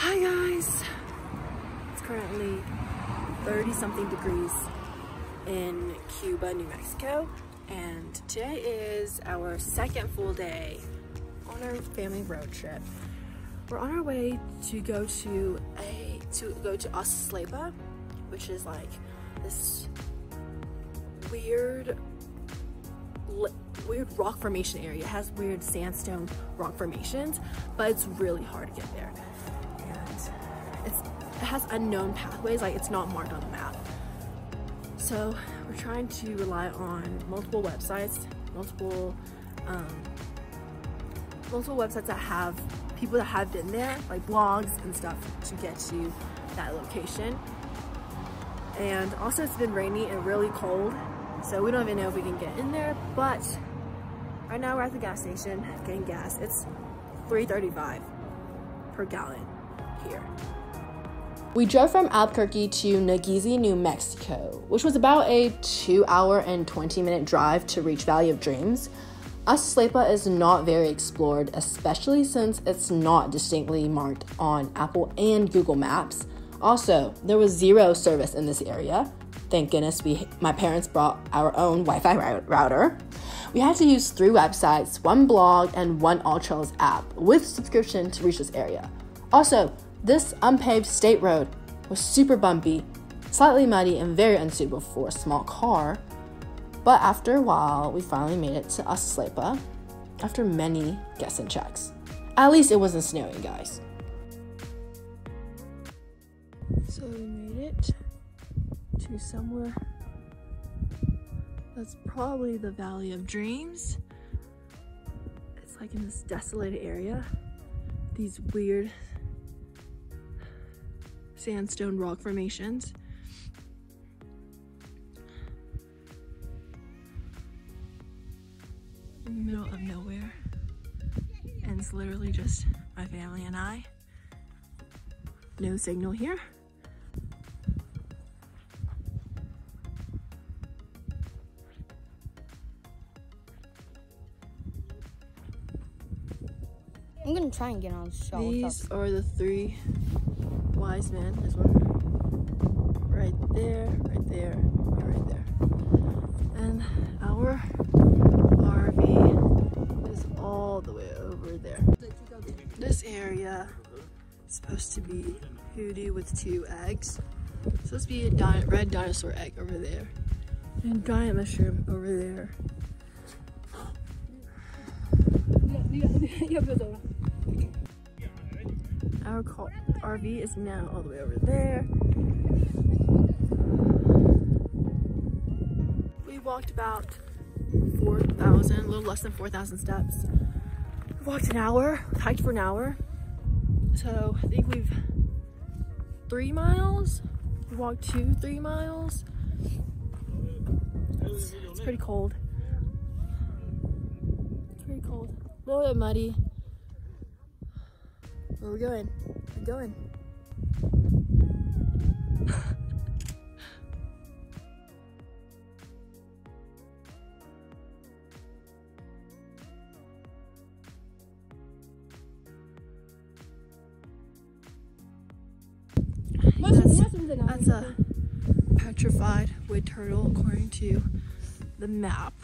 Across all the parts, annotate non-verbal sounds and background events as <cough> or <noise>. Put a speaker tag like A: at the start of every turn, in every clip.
A: Hi guys! It's currently 30 something degrees in Cuba, New Mexico and today is our second full day on our family road trip. We're on our way to go to a to go to Ah-Shi-Sle-Pah, which is like this weird weird rock formation area. It has weird sandstone rock formations, but it's really hard to get there. Has unknown pathways, like it's not marked on the map. So we're trying to rely on multiple websites, multiple um, multiple websites that have people that have been there, like blogs and stuff to get to that location. And also it's been rainy and really cold, so we don't even know if we can get in there, but right now we're at the gas station getting gas. It's 3.35 per gallon here.
B: We drove from Albuquerque to Nageezi, New Mexico, which was about a 2 hour and 20 minute drive to reach Valley of Dreams. Ah-Shi-Sle-Pah is not very explored, especially since it's not distinctly marked on Apple and Google Maps. Also, there was zero service in this area. Thank goodness we my parents brought our own Wi-Fi router. We had to use three websites, one blog, and one AllTrails app with subscription to reach this area. Also, this unpaved state road was super bumpy, slightly muddy, and very unsuitable for a small car. But after a while, we finally made it to Ah-Shi-Sle-Pah after many guess and checks. At least it wasn't snowing, guys.
A: So we made it to somewhere that's probably the Valley of Dreams. It's like in this desolated area. These weird sandstone rock formations. In the middle of nowhere. And it's literally just my family and I. No signal here.
C: I'm gonna try and get on the show.
A: These are the three wise men. There's one right there, right there, right there. And our RV is all the way over there. This area is supposed to be hoodoo with two eggs. It's supposed to be a di red dinosaur egg over there. And giant mushroom over there. Our RV is now all the way over there. We walked about 4,000, a little less than 4,000 steps. We walked an hour, hiked for an hour. So I think we've three miles. We walked two, three miles. It's, pretty cold. It's pretty cold. A little bit muddy. Where are we going? We're going. that's, that's a petrified wood turtle according to the map.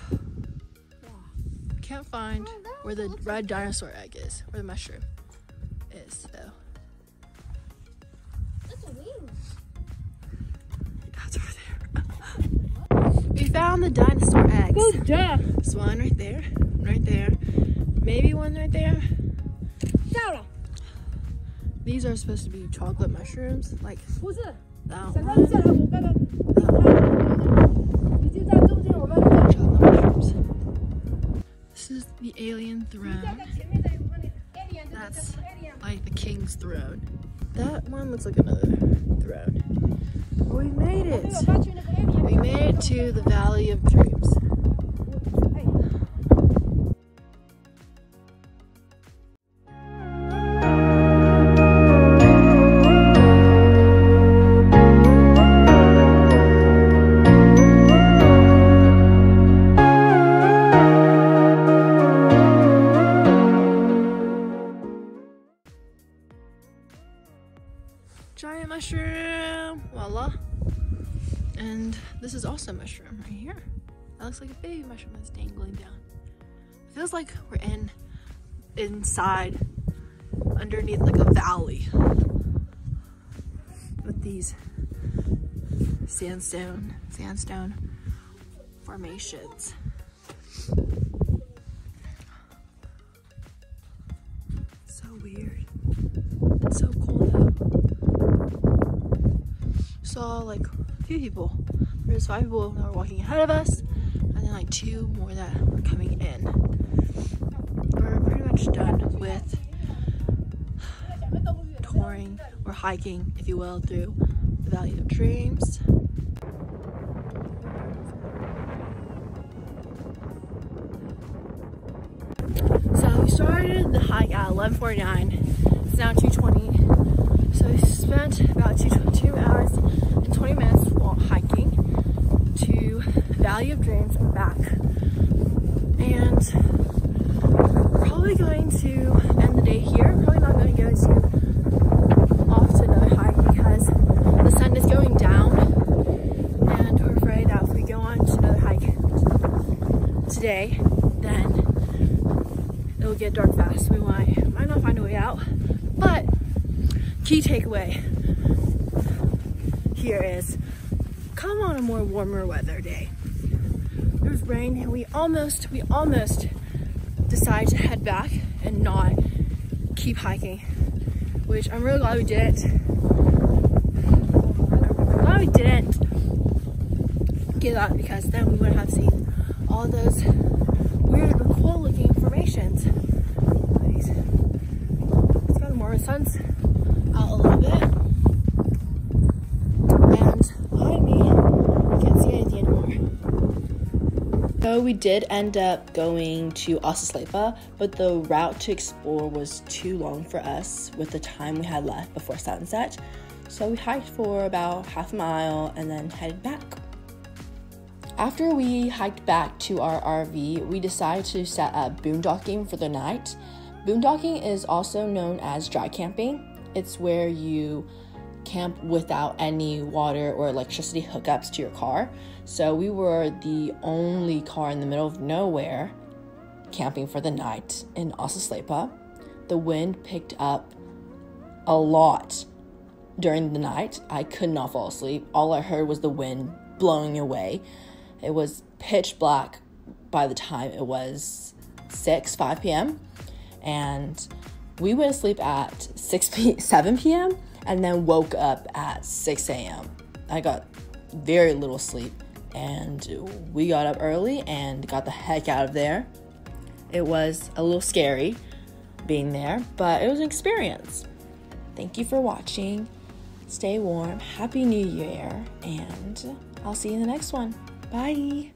A: Can't find where the red dinosaur egg is, or the mushroom is, though.
C: That's a wing.
A: That's over there. <laughs> we found the dinosaur eggs.
C: Good job.
A: There's one right there, right there. Maybe one right there. These are supposed to be chocolate mushrooms, like that one. Chocolate mushrooms. This is the alien throne. That's like the king's throne. That one looks like another throne. We made it. We made it to the Valley of Dreams. Giant mushroom. Voila. And this is also mushroom right here. That looks like a baby mushroom that's dangling down. It feels like we're in inside underneath like a valley with these sandstone sandstone formations. Saw like a few people. There's five people that were walking ahead of us, and then like two more that were coming in. We're pretty much done with touring or hiking, if you will, through the Valley of Dreams. So we started the hike at 11:49. It's now 2:20. So we spent about two, two hours and 20 minutes while hiking to Valley of Dreams and back. And we're probably going to end the day here. Probably not going to go to off to another hike because the sun is going down and we're afraid that if we go on to another hike today, then it'll get dark fast. We might might not find a way out. But key takeaway here is come on a more warmer weather day. There's rain and we almost we almost decided to head back and not keep hiking. Which I'm really glad we didn't. I'm glad we didn't give up because then we wouldn't have seen all those weird cool looking And behind me, I can't see anything anymore. So we did end up going to Ah-Shi-Sle-Pah, but the route to explore was too long for us with the time we had left before sunset. So we hiked for about half a mile and then headed back. After we hiked back to our RV, we decided to set up boondocking for the night. Boondocking is also known as dry camping. It's where you camp without any water or electricity hookups to your car. So we were the only car in the middle of nowhere camping for the night in Ah-Shi-Sle-Pah. The wind picked up a lot during the night. I could not fall asleep. All I heard was the wind blowing away. It was pitch black by the time it was 6, 5 p.m. And we went to sleep at 6 p- <laughs> 7 p.m. and then woke up at 6 a.m. I got very little sleep and we got up early and got the heck out of there. It was a little scary being there, but it was an experience. Thank you for watching. Stay warm. Happy New Year. And I'll see you in the next one. Bye.